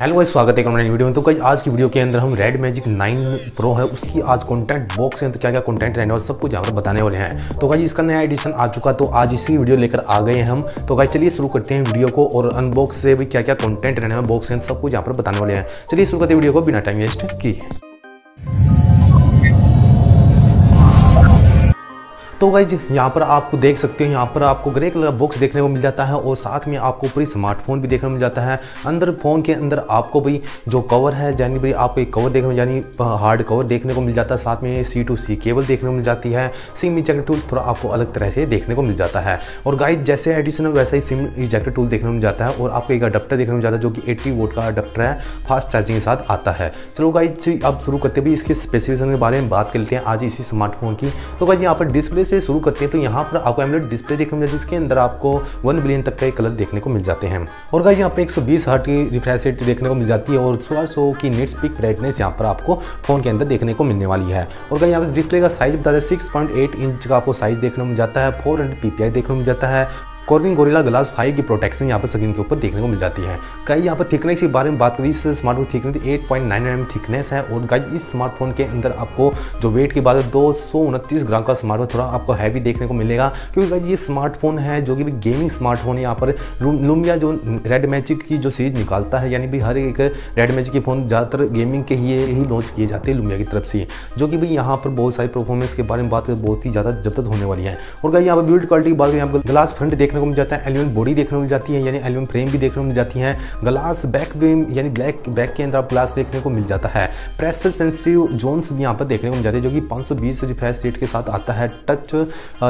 Hello भाई स्वागत है कमेंट वीडियो में। तो कई आज की वीडियो के अंदर हम रेड मैजिक 9 प्रो है। उसकी आज कंटेंट बॉक्स है। तो क्या क्या कंटेंट रहने वाला सब कुछ यहाँ पर बताने वाले हैं। तो कहा इसका नया एडिशन आ चुका तो आज इसी वीडियो लेकर आ गए हैं हम। तो भाई चलिए शुरू करते हैं वीडियो को और अनबॉक्स से भी क्या क्या कॉन्टेंट रहने वाला बॉक्स है, सब कुछ यहाँ पर बताने वाले हैं। चलिए शुरू करते हैं वीडियो को, बिना टाइम वेस्ट किए। तो गाइज़ यहाँ पर आपको देख सकते हो, यहाँ पर आपको ग्रे कलर का बॉक्स देखने को मिल जाता है और साथ में आपको पूरी स्मार्टफ़ोन भी देखने को मिल जाता है। अंदर फ़ोन के अंदर आपको भाई जो कवर है, यानी भाई आपको एक कवर देखने, यानी हार्ड कवर देखने को मिल जाता है। साथ में सी टू सी केबल देखने को मिल जाती है। सिम इजेक्टर टूल थोड़ा आपको अलग तरह से देखने को मिल जाता है। और गाइज़ जैसे एडिशनल वैसा ही सिम इजेक्टर टूल देखने को मिल जाता है और आपको एक अडप्टर देखने को मिल जाता है, जो कि एट्टी वोट का अडप्टर है फास्ट चार्जिंग के साथ आता है। चलो गाइज़ अब शुरू करते भी इसके स्पेसिफिकेशन के बारे में बात कर लेते हैं। आज इसी स्मार्टफ़ोन की। तो गाइज़ यहाँ पर डिस्प्ले से शुरू करते हैं तो यहाँ पर आपको एमलेट डिस्प्ले देखने को मिल जिसके अंदर आपको वन बिलियन तक के कलर देखने को मिल जाते हैं। और गाइज़ यहाँ पर 120 हर्ट की रिफ्रेश रेट देखने को मिल जाती है, और सोलह सौ की नेट स्पीक ब्राइटनेस यहाँ पर आपको फ़ोन के अंदर देखने को मिलने वाली है। और गाइज़ यहाँ पर डिस्प्ले का साइज़ बता दें सिक्स इंच का आपको साइज़ देखने को मिल जाता है फोर हंड्रेड देखने को मिल जाता है कॉर्निंग गोरिल्ला ग्लास फाइव की प्रोटेक्शन यहाँ पर स्क्रीन के ऊपर देखने को मिल जाती है। कई यहाँ पर थिकनेस के बारे में बात करी इस smartphone thickness eight point nine M thickness है और गाइज़ इस स्मार्टफ़ोन के अंदर आपको जो वेट की बात है, दो सौ उनतीस ग्राम का स्मार्टफ़ोन थोड़ा आपको हैवी देखने को मिलेगा। क्योंकि गाइज़ ये स्मार्टफ़ोन है जो कि गेमिंग स्मार्टफ़ोन यहाँ पर लुमिया जो रेड मैजिक की जो सीरीज़ निकालता है, यानी भी हर एक रेड मैजिक के फ़ोन ज़्यादातर गेमिंग के ही ही लॉन्च किए जाते हैं लुमिया की तरफ़ से। जो कि भाई यहाँ पर बहुत सारी परफॉर्मेंस के बारे में बात बहुत ही ज़्यादा ज़बरदस्त होने वाली है। और गाइज़ यहाँ पर बिल्ड क्वालिटी की बात करें, यहाँ पर ग्लास फ्रंट देखने को मिल जाता है एलिमेंट बॉडी देखने को मिल जाती है, यानी एल्यूम फ्रेम भी देखने को मिल जाती है। ग्लास बैक भी यानी ब्लैक बैक के अंदर आप ग्लास देखने को मिल जाता है। प्रेशर सेंसिटिव जोन्स भी यहाँ पर देखने को मिल जाते हैं, जो कि 520 रिफ्रेश रेट के साथ आता है। टच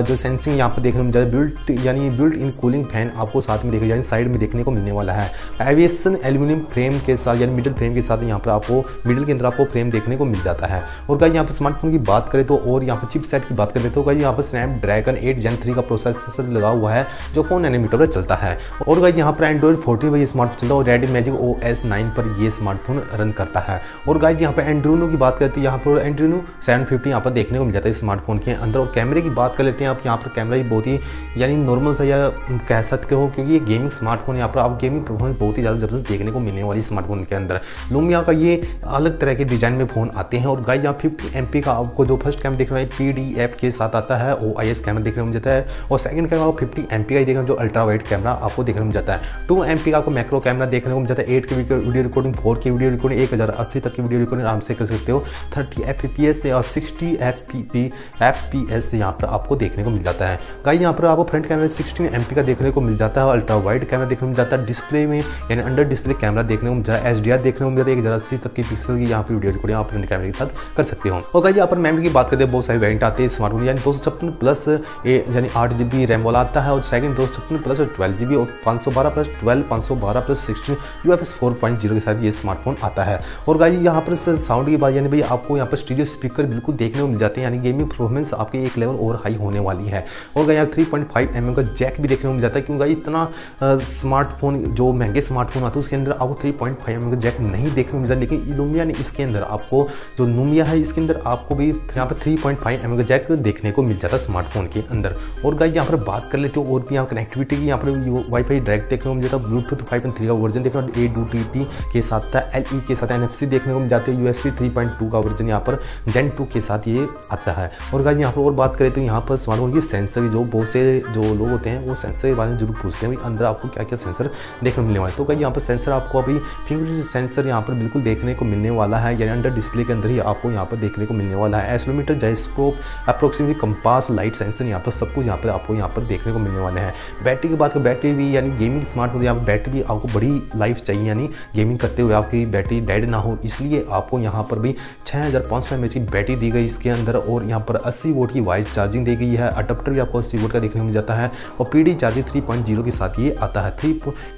जो सेंसिंग यहाँ पर देखने को मिल जाता है बिल्ट यानी बिल्ट इन कूलिंग फ़ैन आपको साथ में देखा यानी साइड में देखने को मिलने वाला है। एविएशन एल्यूमिनियम फ्रेम के साथ, यानी मिडिल फ्रेम के साथ यहाँ पर आपको मिडिल के अंदर आपको फ्रेम देखने को मिल जाता है। और कहीं यहाँ पर स्मार्टफ़ोन की बात करें तो और यहाँ पर चिप सेट की बात करें तो कहीं यहाँ पर स्नैप ड्रैगन एट जेन थ्री का प्रोसेसर लगा हुआ है, जो फ़ोन एनिमीटर पर चलता है। और गाइज़ यहाँ पर एंड्रॉइड फोर्टीन पर स्मार्टफ़ोन चलता है और रेडी मैजिक ओ एस पर ये स्मार्टफ़ोन रन करता है। और गाइज़ यहाँ पर एंड्रोनो की बात करते हैं, यहाँ पर एंड्रोनो सेवन फिफ्टी यहाँ पर देखने को मिल जाता है स्मार्टफ़ोन के अंदर। और कैमरे की बात कर लेते हैं आप, यहाँ पर कैमरा ही बहुत ही, यानी नॉर्मल सा या कह सकते हो क्योंकि ये गेमिंग स्मार्टफ़ोन यहाँ पर आप गेमिंग परफॉर्मेंस बहुत ही ज़्यादा ज़बरदस्त देखने को मिलने वाली स्मार्टफ़ोन के अंदर। लुमिया का ये अलग तरह के डिज़ाइन में फ़ोन आते हैं। और गाइज़ यहाँ फिफ्टी एम का आपको जो फ़र्स्ट कैमरा देखना है पी के साथ आता है ओ आई कैमरा देखने को मिल जाता है। और सेकंड कैमरा फिफ्टी एम का ही देखना जो अल्ट्रा वाइड कैमरा आपको देखने को मिल जाता है टू एम का आपको मैक्रो कैमरा देखने को मिल जाता है। Eight K video recording four K video recording एक हज़ार अस्सी तक की वीडियो रिकॉर्डिंग आराम से कर सकते हो। थर्टी एफ़ पी एस से और sixty F P P F P S से यहाँ पर आपको देखने को मिल जाता है। गाइस यहाँ पर आपको फ्रंट कैमरा सिक्सटीन एम का देखने को मिल जाता है अल्ट्रा वाइड कैमरा देखने को मिल जाता है। डिस्प्ले में, यानी अंडर डिस्प्ले कैमरा देखने को मिल जाता है। एच डी आर देखने को मिल जाता है। एक हज़ार अस्सी तक की पिक्सल की यहाँ पर वीडियो रिकॉर्डिंग आप फ्रंट कैमरे के साथ कर सकते हो। और गाइस यहाँ पर मेमोरी की बात करते हैं, बहुत सारे वेरियंट आते हैं। स्मार्टफ़ोन यानी दो सौ छप्पन प्लस यानी आठ जी बी रैम वाला आता है और सेकंड दो सौ छप्पन प्लस ट्वेल्व जी बी और पाँच सौ बारह प्लस ट्वेल्व, पाँच सौ बारह plus sixteen U F S four point zero के साथ ये स्मार्टफ़ोन आता है। और गाई यहाँ पर साउंड की बात, यानी भाई आपको यहाँ पर स्टूडियो स्पीकर बिल्कुल देखने को मिल जाते हैं, यानी गेमिंग परफॉर्मेंस आपकी एक लेवल और हाई होने वाली है। और यहाँ three point five M M का जैक भी देखने को मिल जाता है, क्योंकि इतना स्मार्टफ़ोन जो महँगे स्मार्टफ़ोन आते हैं, उसके अंदर आपको थ्री पॉइंट फाइव एम का जैक नहीं देखने को मिल जाता, लेकिन लुमिया ने इसके अंदर आपको, जो लुमिया है, इसके अंदर आपको भी यहाँ पर थ्री पॉइंट फाइव एम का जैक देखने को मिल जाता है स्मार्टफ़ोन के अंदर। और गाई यहाँ पर बात कर लेते हो, और भी यहाँ कनेक्टिविटी की, यहाँ पर वाईफाई डायरेक्ट देखने को मिल जाता है ब्लूटूथ फाइव पॉइंट थ्री का वर्जन देखना ए डू टी पी के साथ था एल ई के साथ एन एफ़ सी देखने को मिल जाते हैं U S B three point two का वर्जन यहाँ पर जेन टू के साथ ये आता है। और गाइस यहाँ पर और बात करें तो यहाँ पर स्मार्टफ़ोन की सेंसर जो बहुत से जो लोग होते हैं, वो सेंसर के बारे में ज़रूर पूछते हैं अंदर आपको क्या क्या सेंसर देखने को मिलने वाला तो गाइस यहाँ पर सेंसर आपको अभी फिंगर सेंसर यहाँ पर बिल्कुल देखने को मिलने वाला है, यानी अंडर डिस्प्ले के अंदर ही आपको यहाँ पर देखने को मिलने वाला है। Accelerometer gyroscope approximately compass light sensor यहाँ पर सब कुछ यहाँ पर आपको यहाँ पर देखने को मिलने वाले हैं। बैटरी की बात करें बैटरी भी यानी गेमिंग स्मार्टफ़ोन पर बैटरी भी आपको बड़ी लाइफ चाहिए, यानी गेमिंग करते हुए आपकी बैटरी डेड ना हो। इसलिए आपको यहाँ पर भी छः हज़ार पाँच सौ की बैटरी दी गई इसके अंदर और यहाँ पर अस्सी वोट की वाइज चार्जिंग दी गई है। अडप्टर भी आपको अस्सी वोट का देखने मिल जाता है और पी डी चार्जिंग थ्री के साथ ये आता है। थ्री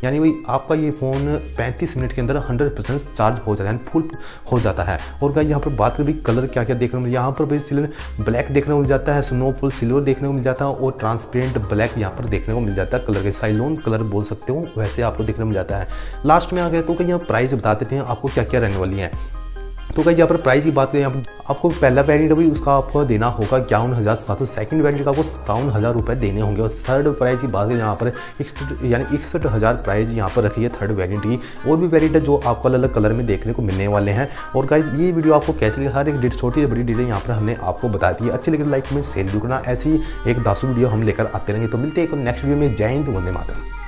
यानी भाई आपका ये फ़ोन पैंतीस मिनट के अंदर हंड्रेड चार्ज हो जाता है फुल हो जाता है। और क्या यहाँ पर बात करें कलर क्या क्या देखने को मिल, यहाँ पर भाई सिल्वर ब्लैक देखने को मिल जाता है स्नोफुल सिल्वर देखने को मिल जाता है और ट्रांसपेरेंट ब्लैक यहाँ पर देखने को मिल जाता है कलर के साइलोन कलर बोल सकते हो, वैसे आपको देखने को मिल जाता है। लास्ट में आ गया तो कहीं प्राइस बता देते हैं आपको क्या क्या रहने वाली है? तो कहीं यहाँ पर प्राइस की बात करें आप, आपको पहला वेरियंट अभी उसका आपको देना होगा इक्यावन हज़ार सात सौ। सेकेंड वेरियंट का आपको सत्तावन हज़ार रुपये देने होंगे। और थर्ड प्राइस की बात करें यहाँ पर इकसठ यानी इकसठ हज़ार प्राइस यहाँ पर रखी है थर्ड वेरियंट की। और भी वेरियंट है जो आपको अलग अलग कलर में देखने को मिलने वाले हैं। और गाइज़ ये वीडियो आपको कैसे लगे हर एक छोटी बड़ी डिटेल यहाँ पर हमने आपको बता दी अच्छी लगे लाइक में सेल करना। ऐसी एक दासू वीडियो हम लेकर आते रहेंगे। तो मिलते हैं एक नेक्स्ट वीडियो में। जय हिंद वंदे मातरम।